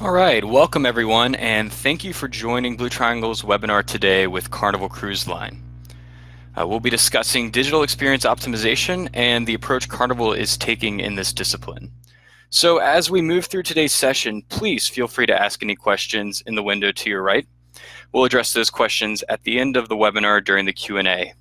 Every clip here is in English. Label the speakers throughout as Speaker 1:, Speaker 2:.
Speaker 1: All right, welcome everyone, and thank you for joining Blue Triangle's webinar today with Carnival Cruise Line. Uh, we'll be discussing digital experience optimization and the approach Carnival is taking in this discipline. So as we move through today's session, please feel free to ask any questions in the window to your right. We'll address those questions at the end of the webinar during the Q&A.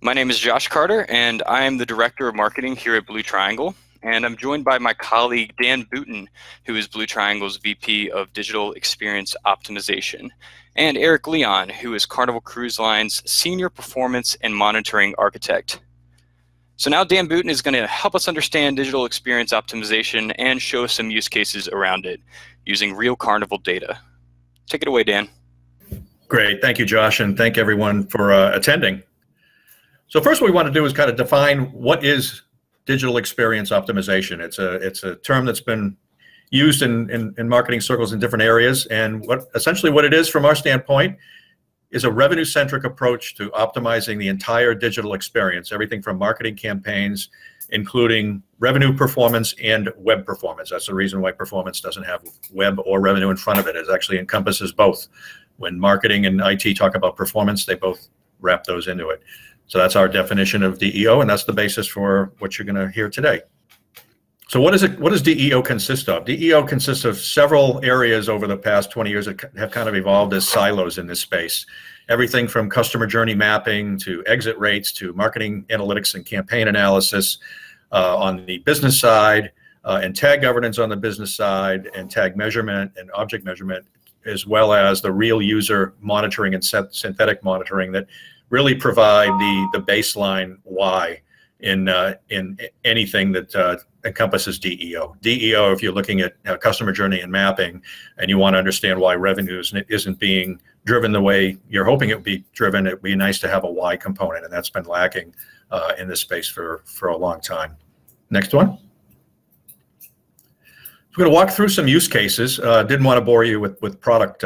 Speaker 1: My name is Josh Carter, and I am the Director of Marketing here at Blue Triangle. And I'm joined by my colleague, Dan Boutin, who is Blue Triangle's VP of Digital Experience Optimization, and Eric Leon, who is Carnival Cruise Line's Senior Performance and Monitoring Architect. So now Dan Boutin is going to help us understand digital experience optimization and show us some use cases around it using real Carnival data. Take it away, Dan.
Speaker 2: Great. Thank you, Josh, and thank everyone for uh, attending. So first what we want to do is kind of define what is digital experience optimization. It's a, it's a term that's been used in, in, in marketing circles in different areas. And what essentially what it is from our standpoint is a revenue-centric approach to optimizing the entire digital experience, everything from marketing campaigns, including revenue performance and web performance. That's the reason why performance doesn't have web or revenue in front of it. It actually encompasses both. When marketing and IT talk about performance, they both wrap those into it. So that's our definition of DEO, and that's the basis for what you're going to hear today. So what is it? What does DEO consist of? DEO consists of several areas over the past 20 years that have kind of evolved as silos in this space. Everything from customer journey mapping to exit rates to marketing analytics and campaign analysis uh, on the business side, uh, and tag governance on the business side, and tag measurement and object measurement, as well as the real user monitoring and synthetic monitoring that really provide the the baseline why in uh, in anything that uh, encompasses DEO. DEO, if you're looking at uh, customer journey and mapping, and you want to understand why revenues isn't, being driven the way you're hoping it would be driven, it'd be nice to have a why component, and that's been lacking uh, in this space for for a long time. Next one. So we're going to walk through some use cases. Uh, didn't want to bore you with with product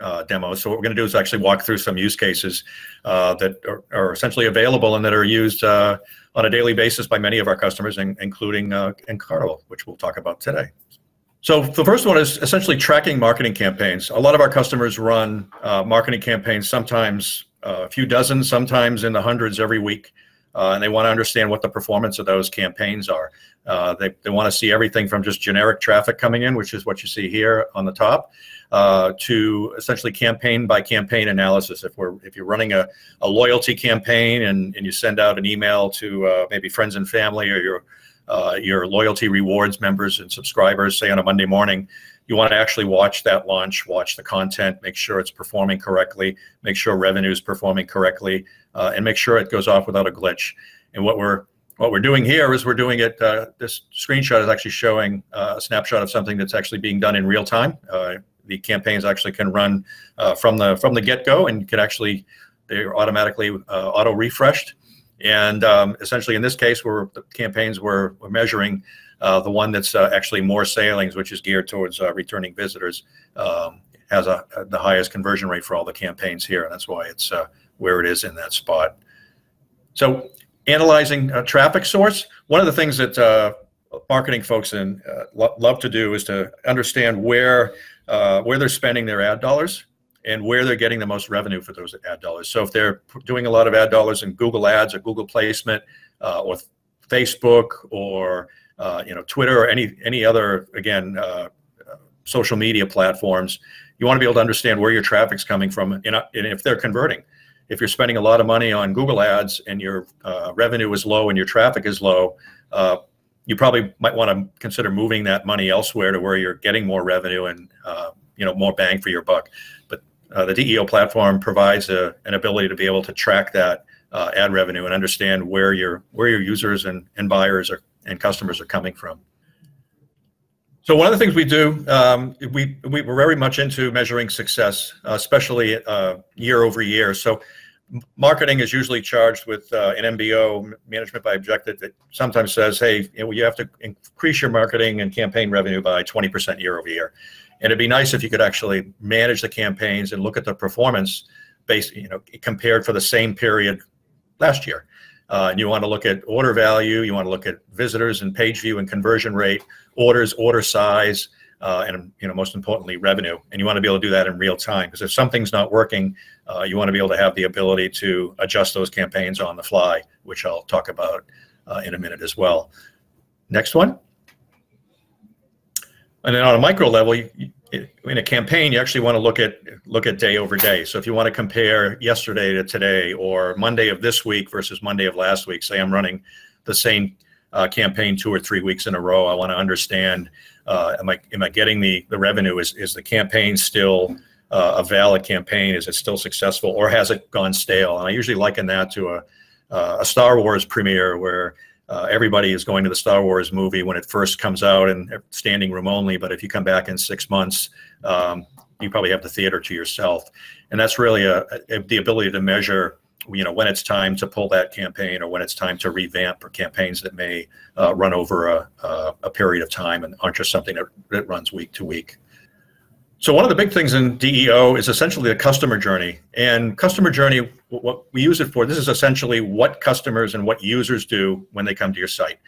Speaker 2: uh. So what we're going to do is actually walk through some use cases uh, that are, are, essentially available and that are used uh, on a daily basis by many of our customers, in, including uh, Carnival, which we'll talk about today. So the first one is essentially tracking marketing campaigns. A lot of our customers run uh, marketing campaigns, sometimes uh, a few dozen, sometimes in the hundreds every week. Uh, and they want to understand what the performance of those campaigns are. Uh, they, they want to see everything from just generic traffic coming in, which is what you see here on the top, uh, to essentially campaign by campaign analysis. If we're if you're running a, a loyalty campaign and, and you send out an email to uh, maybe friends and family or your uh, your loyalty rewards members and subscribers, say on a Monday morning, you want to actually watch that launch, watch the content, make sure it's performing correctly, make sure revenue is performing correctly, uh, and make sure it goes off without a glitch. And what we're what we're doing here is we're doing it. Uh, this screenshot is actually showing uh, a snapshot of something that's actually being done in real time. Uh, the campaigns actually can run uh, from the from the get go and can actually they're automatically auto refreshed. And um, essentially, in this case, where the campaigns were, were measuring uh, the one that's actually more sailings, which is geared towards returning visitors, um, has a, a, the highest conversion rate for all the campaigns here, and that's why it's where it is in that spot. So analyzing a traffic source, one of the things that uh, marketing folks in, uh, lo love to do is to understand where uh, where they're spending their ad dollars and where they're getting the most revenue for those ad dollars. So if they're doing a lot of ad dollars in Google Ads or Google placement uh, or Facebook or uh, you know Twitter or any any other again uh, social media platforms, you want to be able to understand where your traffic's coming from and, and if they're converting if you're spending a lot of money on Google ads and your uh, revenue is low and your traffic is low, uh, you probably might want to consider moving that money elsewhere to where you're getting more revenue and uh, you know more bang for your buck. But uh, the DEO platform provides a, an ability to be able to track that uh, ad revenue and understand where your where your users and, and buyers are and customers are coming from. So one of the things we do, um, we, we are very much into measuring success, uh, especially uh, year over year. So marketing is usually charged with uh, an MBO, management by objective, that sometimes says, hey, you, know, you have to increase your marketing and campaign revenue by 20% year over year. And it'd be nice if you could actually manage the campaigns and look at the performance based, you know, compared for the same period last year. Uh, and you want to look at order value, you want to look at visitors and page view and conversion rate, orders, order size, uh, and you know most importantly revenue. And you want to be able to do that in real time because if something's not working uh, you want to be able to have the ability to adjust those campaigns on the fly which i'll talk about uh, in a minute as well. Next one and then on a micro level you, in a campaign you actually want to look at look at day over day so if you want to compare yesterday to today or monday of this week versus monday of last week say i'm running the same uh, campaign two or three weeks in a row i want to understand uh, am I am I getting the the revenue? Is is the campaign still uh, a valid campaign? Is it still successful, or has it gone stale? And I usually liken that to a uh, a Star Wars premiere where uh, everybody is going to the Star Wars movie when it first comes out and standing room only. But if you come back in six months, um, you probably have the theater to yourself, and that's really a, a the ability to measure you know when it's time to pull that campaign or when it's time to revamp or campaigns that may uh, run over a, a, period of time and aren't just something that, that runs week to week so one of the big things in deo is essentially the customer journey and customer journey what we use it for this is essentially what customers and what users do when they come to your site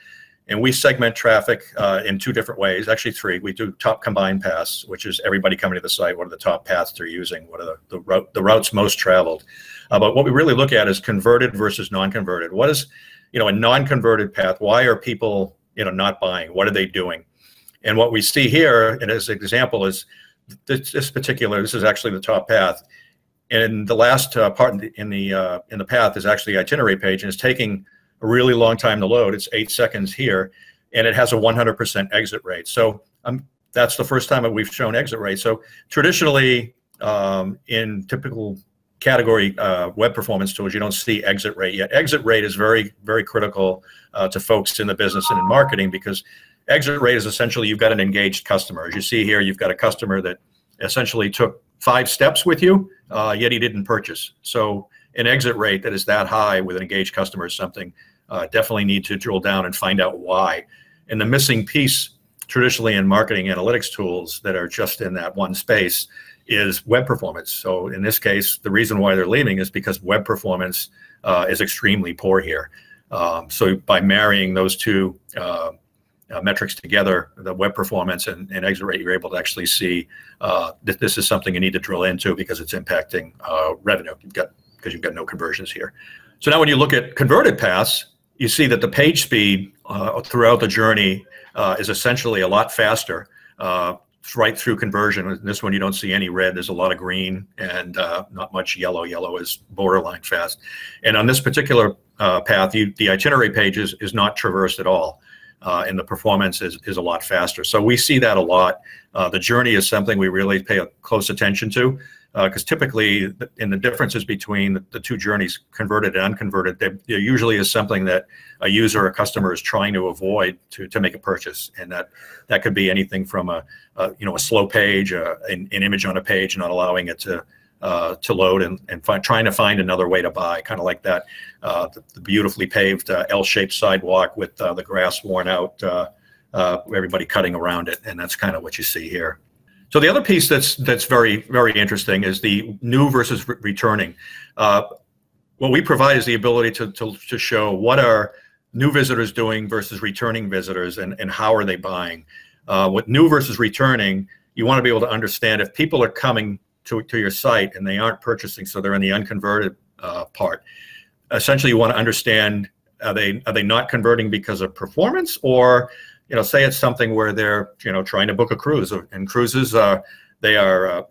Speaker 2: and we segment traffic uh, in two different ways actually three we do top combined paths which is everybody coming to the site what are the top paths they're using what are the, the, route, the routes most traveled uh, but what we really look at is converted versus non-converted. What is, you know, a non-converted path? Why are people, you know, not buying? What are they doing? And what we see here, and as an example, is this, this particular. This is actually the top path, and the last uh, part in the in the, uh, in the path is actually the itinerary page, and it's taking a really long time to load. It's eight seconds here, and it has a 100% exit rate. So um, that's the first time that we've shown exit rate. So traditionally, um, in typical category uh, web performance tools, you don't see exit rate yet. Exit rate is very, very critical uh, to folks in the business and in marketing because exit rate is essentially you've got an engaged customer. As you see here, you've got a customer that essentially took five steps with you, uh, yet he didn't purchase. So an exit rate that is that high with an engaged customer is something uh, definitely need to drill down and find out why. And the missing piece traditionally in marketing analytics tools that are just in that one space is web performance. So in this case, the reason why they're leaving is because web performance uh, is extremely poor here. Um, so by marrying those two uh, uh, metrics together, the web performance and, and, exit rate, you're able to actually see uh, that this is something you need to drill into because it's impacting uh, revenue. You've got because you've got no conversions here. So now when you look at converted paths, you see that the page speed uh, throughout the journey is essentially a lot faster right through conversion. In this one, you don't see any red. There's a lot of green and uh, not much yellow. Yellow is borderline fast. And on this particular uh, path, you, the itinerary page is, is not traversed at all. Uh, and the performance is, is a lot faster. So we see that a lot. Uh, the journey is something we really pay a close attention to because uh, typically in the differences between the two journeys, converted and unconverted, there, there, usually is something that a user or a customer is trying to avoid to, to make a purchase, and that that could be anything from a, a you know a slow page, uh, an, an, image on a page, not allowing it to uh, to load, and and find, trying to find another way to buy, kind of like that, uh, the, the, beautifully paved uh, L-shaped sidewalk with uh, the grass worn out, everybody cutting around it, and that's kind of what you see here. So the other piece that's that's very very interesting is the new versus re returning. Uh, what we provide is the ability to, to to show what are new visitors doing versus returning visitors, and and how are they buying. Uh, with new versus returning, you want to be able to understand if people are coming to to your site and they aren't purchasing, so they're in the unconverted uh, part. Essentially, you want to understand are they are they not converting because of performance or you know, say it's something where they're, you know, trying to book a cruise, and cruises, uh, they are uh,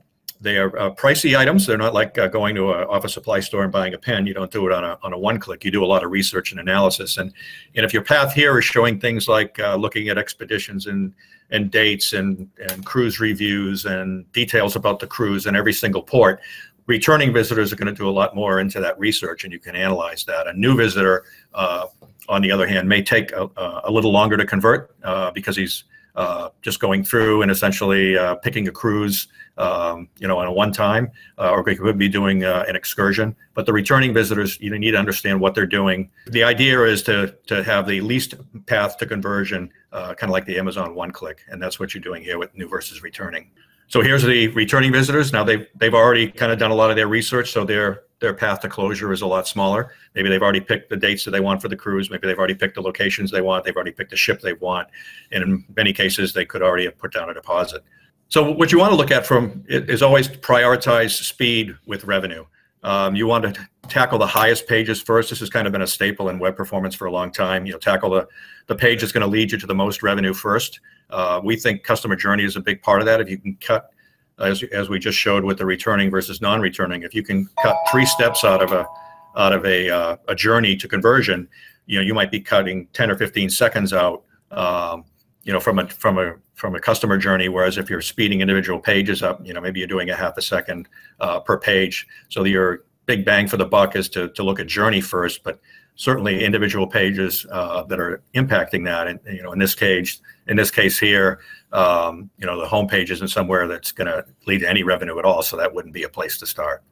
Speaker 2: they are uh, pricey items. They're not like uh, going to an office supply store and buying a pen. You don't do it on a on a one click. You do a lot of research and analysis. And and if your path here is showing things like uh, looking at expeditions and and dates and and cruise reviews and details about the cruise and every single port, returning visitors are going to do a lot more into that research and you can analyze that. A new visitor uh, on the other hand, may take a, a little longer to convert uh, because he's uh, just going through and essentially uh, picking a cruise, um, you know, on a one time, uh, or could be doing uh, an excursion. But the returning visitors, you need to understand what they're doing. The idea is to to have the least path to conversion, uh, kind of like the Amazon one click, and that's what you're doing here with new versus returning. So here's the returning visitors. Now they've they've already kind of done a lot of their research, so they're their path to closure is a lot smaller. Maybe they've already picked the dates that they want for the cruise. Maybe they've already picked the locations they want. They've already picked the ship they want. And in many cases, they could already have put down a deposit. So what you want to look at from is always prioritize speed with revenue. Um, you want to tackle the highest pages first. This has kind of been a staple in web performance for a long time. You know, tackle the, the page that's going to lead you to the most revenue first. Uh, we think customer journey is a big part of that. If you can cut, as, as we just showed with the returning versus non-returning, if you can cut three steps out of a out of a, uh, a journey to conversion, you know, you might be cutting 10 or 15 seconds out, um, you know, from a from a from a customer journey. Whereas if you're speeding individual pages up, you know, maybe you're doing a half a second uh, per page. So your big bang for the buck is to to look at journey first, but certainly individual pages uh, that are impacting that. And you know, in this case, in this case here, um, you know, the home page isn't somewhere that's going to lead to any revenue at all. So that wouldn't be a place to start.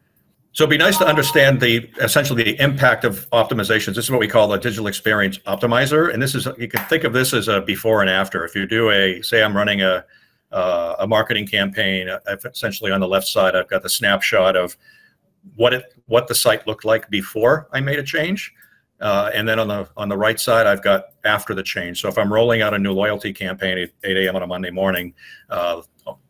Speaker 2: So it'd be nice to understand the essentially the impact of optimizations. This is what we call the digital experience optimizer, and this is you can think of this as a before and after. If you do a say, I'm running a uh, a marketing campaign, uh, essentially on the left side, I've got the snapshot of what it what the site looked like before I made a change. Uh, and then on the on the right side, I've got after the change. So if I'm rolling out a new loyalty campaign at 8 a.m. on a Monday morning, uh,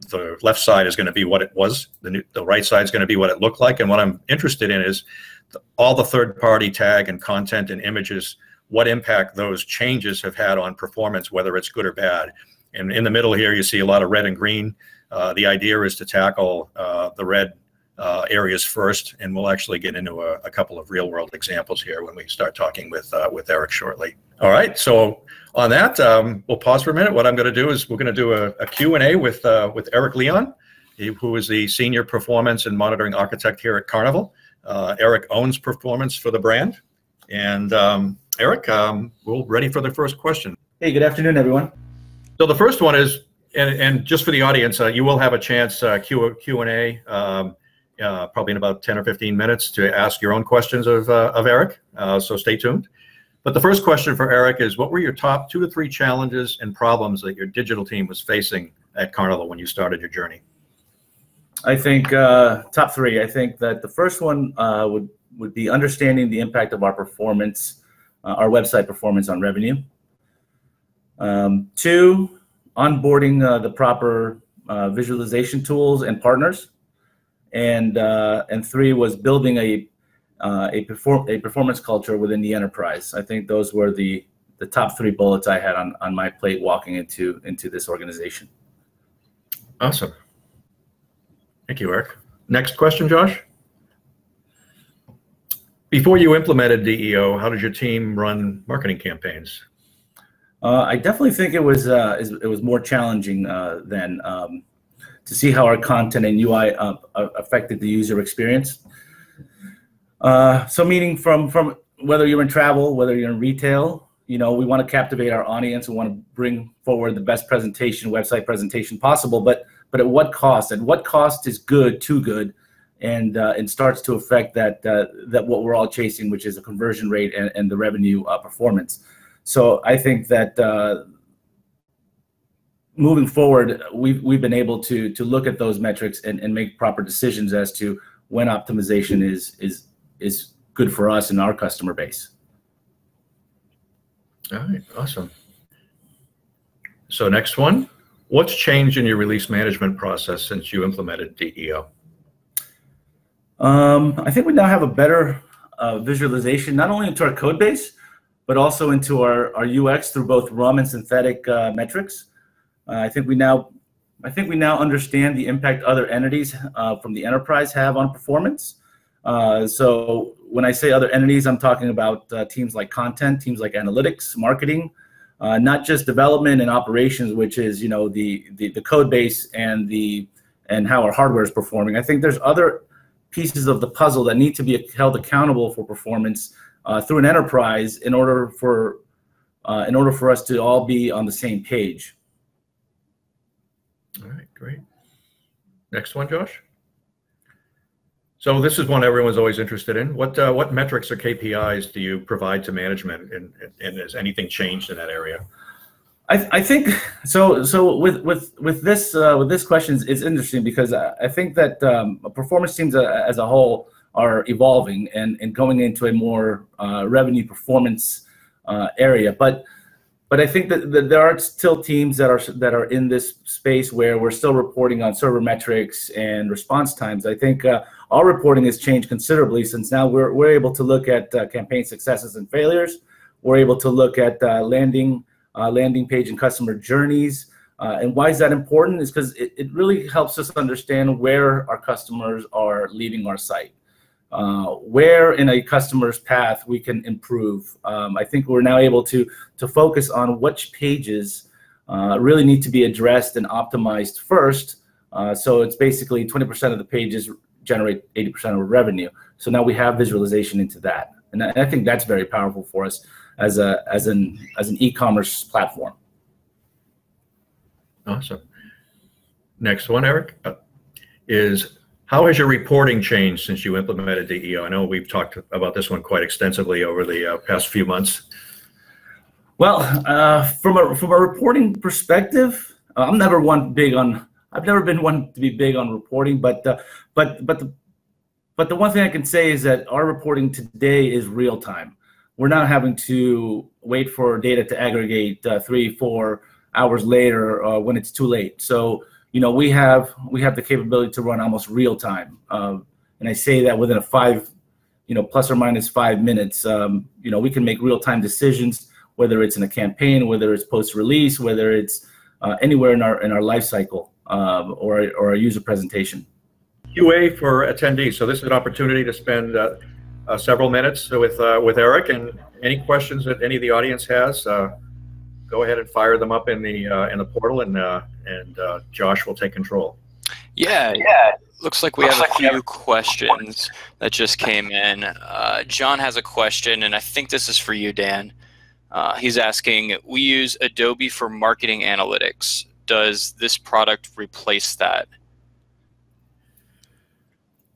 Speaker 2: the left side is going to be what it was. The, new, the right side is going to be what it looked like. And what I'm interested in is the, all the third-party tag and content and images, what impact those changes have had on performance, whether it's good or bad. And in the middle here, you see a lot of red and green. Uh, the idea is to tackle uh, the red uh, areas first, and we'll actually get into a, a, couple of real world examples here when we start talking with uh, with Eric shortly. All right, so on that, um, we'll pause for a minute. What I'm going to do is we're going to do a, a Q&A with uh, with Eric Leon, who is the senior performance and monitoring architect here at Carnival. Uh, Eric owns performance for the brand, and um, Eric, um, we're ready for the first question.
Speaker 3: Hey, good afternoon, everyone.
Speaker 2: So the first one is, and, and just for the audience, uh, you will have a chance uh, Q Q and A. Um, uh, probably in about 10 or 15 minutes to ask your own questions of, uh, of Eric. Uh, so stay tuned. But the first question for Eric is what were your top two to three challenges and problems that your digital team was facing at Carnival when you started your journey?
Speaker 3: I think uh, top three. I think that the first one uh, would, would be understanding the impact of our performance, uh, our website performance on revenue. Um, two, onboarding the proper visualization tools and partners and uh, and three was building a uh, a perform a performance culture within the enterprise. I think those were the the top three bullets I had on on my plate walking into into this organization.
Speaker 2: Awesome. Thank you, Eric. Next question, Josh. Before you implemented DEO, how did your team run marketing campaigns?
Speaker 3: Uh, I definitely think it was uh, it was more challenging uh, than um, to see how our content and UI uh, uh, affected the user experience. Uh, so meaning from from whether you're in travel, whether you're in retail, you know, we want to captivate our audience. We want to bring forward the best presentation, website presentation possible. But but at what cost? At what cost is good too good, and uh, and starts to affect that uh, that what we're all chasing, which is a conversion rate and, and the revenue uh, performance. So I think that moving forward, we've we've been able to to look at those metrics and, and make proper decisions as to when optimization is is is good for us and our customer base.
Speaker 2: All right, awesome. So next one, what's changed in your release management process since you implemented DEO?
Speaker 3: Um, I think we now have a better uh, visualization, not only into our code base, but also into our, our UX through both RUM and synthetic uh, metrics. Uh, I think we now, I think we now understand the impact other entities uh, from the enterprise have on performance. Uh, so when I say other entities, I'm talking about uh, teams like content, teams like analytics, marketing, uh, not just development and operations, which is you know the, the the code base and the and how our hardware is performing. I think there's other pieces of the puzzle that need to be held accountable for performance uh, through an enterprise in order for in order for us to all be on the same page.
Speaker 2: All right, great. Next one, Josh. So this is one everyone's always interested in. What uh, what metrics or KPIs do you provide to management, and, and has anything changed in that area?
Speaker 3: I, I think so. So with with with this uh, with this question, it's interesting because I think that um, performance teams uh, as a whole are evolving and, and going into a more uh, revenue performance uh, area. But but I think that, that, there are still teams that are that are in this space where we're still reporting on server metrics and response times. I think uh, our reporting has changed considerably since now we're we're able to look at uh, campaign successes and failures. We're able to look at uh, landing uh, landing page and customer journeys. Uh, and why is that important? Is because it, it really helps us understand where our customers are leaving our site. Uh, where in a customer's path we can improve. Um, I think we're now able to to focus on which pages uh, really need to be addressed and optimized first. Uh, so it's basically 20% of the pages generate 80% of revenue. So now we have visualization into that, and I, I think that's very powerful for us as a as an as an e-commerce platform.
Speaker 2: Awesome. Next one, Eric, uh, is how has your reporting changed since you implemented DEO? I know we've talked about this one quite extensively over the uh, past few months.
Speaker 3: Well, uh, from a from a reporting perspective, uh, I'm never one big on. I've never been one to be big on reporting, but uh, but but the but the one thing I can say is that our reporting today is real time. We're not having to wait for data to aggregate uh, three, four hours later uh, when it's too late. So you know we have we have the capability to run almost real time um, and i say that within a five you know plus or minus five minutes. Um, you know we can make real time decisions whether it's in a campaign whether it's post release whether it's uh, anywhere in our in our life cycle um, or or a user presentation.
Speaker 2: Qa for attendees. So this is an opportunity to spend uh, uh, several minutes with uh, with eric and any questions that any of the audience has uh, go ahead and fire them up in the uh, in the portal and and uh, Josh will take control.
Speaker 1: Yeah, yeah. Looks like we Looks have a few have... questions that just came in. Uh, John has a question, and I think this is for you, Dan. Uh, he's asking, we use Adobe for marketing analytics. Does this product replace that?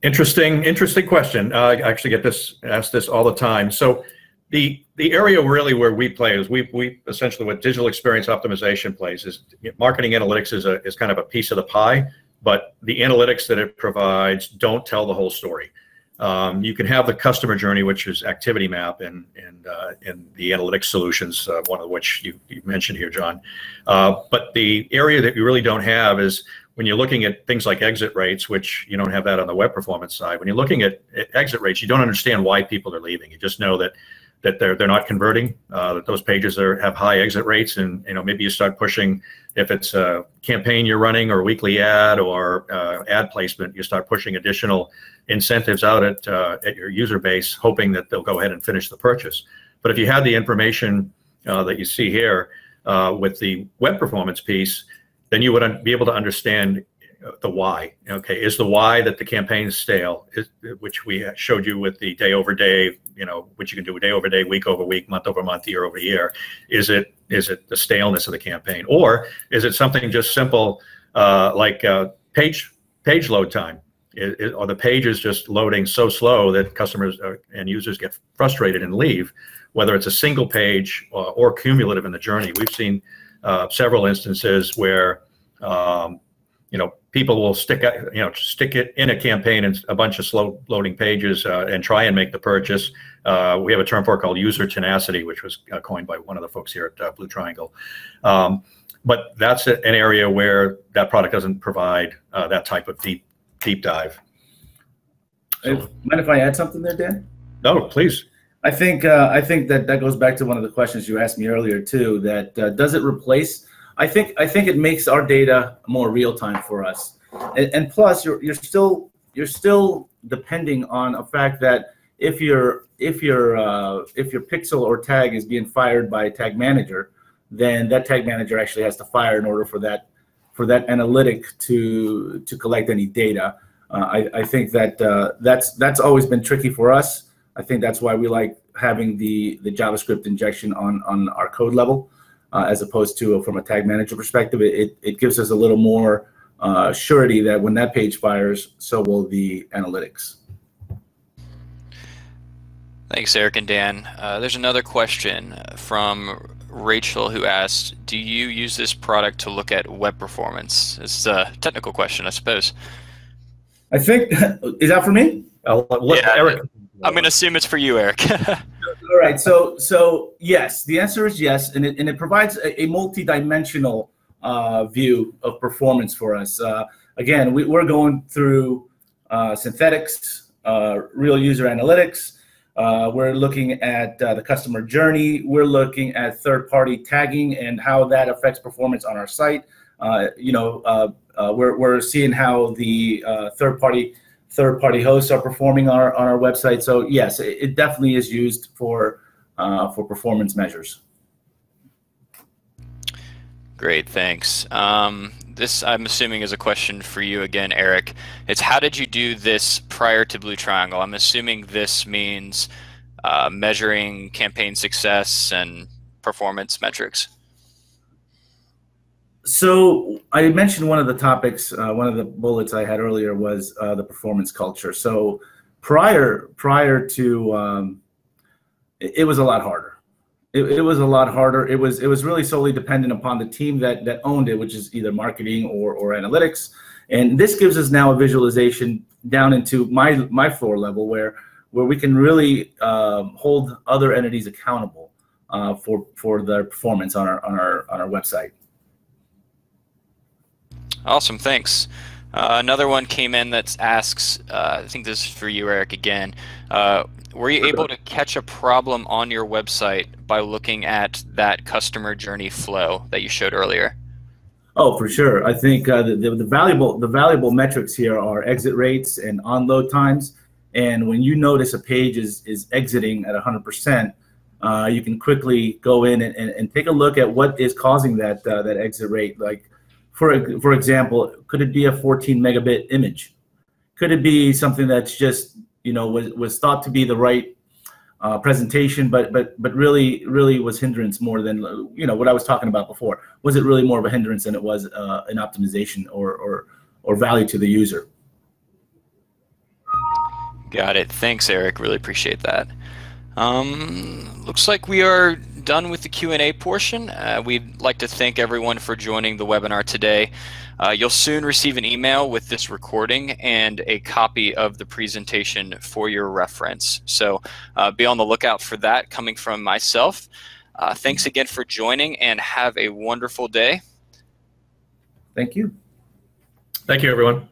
Speaker 2: Interesting, interesting question. Uh, I actually get this asked this all the time. So the the area really where we play is we we essentially what digital experience optimization plays is marketing analytics is a is kind of a piece of the pie, but the analytics that it provides don't tell the whole story. Um, you can have the customer journey, which is Activity Map, and and uh, and the analytics solutions, uh, one of which you, you mentioned here, John. Uh, but the area that you really don't have is when you're looking at things like exit rates, which you don't have that on the web performance side. When you're looking at, at exit rates, you don't understand why people are leaving. You just know that that they're they're not converting. Uh, that those pages are have high exit rates, and you know maybe you start pushing if it's a campaign you're running or weekly ad or uh, ad placement, you start pushing additional incentives out at uh, at your user base, hoping that they'll go ahead and finish the purchase. But if you had the information uh, that you see here uh, with the web performance piece, then you would be able to understand the why. Okay, is the why that the campaign is stale, is, which we showed you with the day over day, you know, which you can do day over day, week over week, month over month, year over year. Is it is it the staleness of the campaign, or is it something just simple uh, like uh, page page load time? It, it, the page is just loading so slow that customers uh, and users get frustrated and leave, whether it's a single page or, or cumulative in the journey. We've seen uh, several instances where um, you know people will stick you know stick it in a campaign and a bunch of slow loading pages uh, and try and make the purchase. Uh, we have a term for it called user tenacity, which was uh, coined by one of the folks here at uh, Blue Triangle. Um, but that's an area where that product doesn't provide uh, that type of deep deep dive.
Speaker 3: So, if, mind if I add something there, Dan?
Speaker 2: No, please.
Speaker 3: I think uh, I think that that goes back to one of the questions you asked me earlier too. That does it replace I think I think it makes our data more real time for us, and, and, plus you're you're still you're still depending on a fact that if your if your uh, if your pixel or tag is being fired by a tag manager, then that tag manager actually has to fire in order for that for that analytic to to collect any data. Uh, I, I think that uh, that's that's always been tricky for us. I think that's why we like having the the JavaScript injection on on our code level uh, as opposed to from a tag manager perspective. It, it gives us a little more uh, surety that when that page fires, so will the analytics.
Speaker 1: Thanks, Eric and Dan. Uh, there's another question from Rachel who asked, do you use this product to look at web performance? It's a technical question, I suppose.
Speaker 3: I think, is that for me?
Speaker 2: I'll let
Speaker 1: Yeah.
Speaker 2: Eric.
Speaker 1: I'm going to assume it's for you, Eric.
Speaker 3: All right. So so yes, the answer is yes, and it and it provides a, a multi-dimensional uh, view of performance for us. Uh, again, we, we're going through uh, synthetics, uh, real user analytics. Uh, we're looking at uh, the customer journey. We're looking at third-party tagging and how that affects performance on our site. You know, we're, we're seeing how the uh, third-party third-party hosts are performing on our, on our website. So yes, it, it definitely is used for uh, for performance measures.
Speaker 1: Great, thanks. Um, this, I'm assuming, is a question for you again, Eric. It's how did you do this prior to Blue Triangle? I'm assuming this means uh, measuring campaign success and performance metrics.
Speaker 3: So I mentioned one of the topics, uh, one of the bullets I had earlier was uh, the performance culture. So prior prior to um, it, it was a lot harder. It, it was a lot harder. It was it was really solely dependent upon the team that that owned it, which is either marketing or or analytics. And this gives us now a visualization down into my my floor level where where we can really um, hold other entities accountable uh, for for their performance on our on our on our website.
Speaker 1: Awesome, thanks. Uh, another one came in that asks, uh, I think this is for you, Eric, again. Uh, were you able to catch a problem on your website by looking at that customer journey flow that you showed earlier?
Speaker 3: Oh, for sure. I think uh, the, the, valuable the valuable metrics here are exit rates and onload times. And when you notice a page is is exiting at 100%, uh, you can quickly go in and, and, and, take a look at what is causing that uh, that exit rate. Like, for for example, could it be a 14 megabit image? Could it be something that's just you know was was thought to be the right uh, presentation, but but but really really was hindrance more than you know what I was talking about before. Was it really more of a hindrance than it was uh, an optimization or or or value to the user?
Speaker 1: Got it. Thanks, Eric. Really appreciate that. Um, looks like we are done with the Q&A portion. Uh, we'd like to thank everyone for joining the webinar today. Uh, you'll soon receive an email with this recording and a copy of the presentation for your reference. So uh, be on the lookout for that coming from myself. Uh, thanks again for joining and have a wonderful day.
Speaker 3: Thank you.
Speaker 2: Thank you, everyone.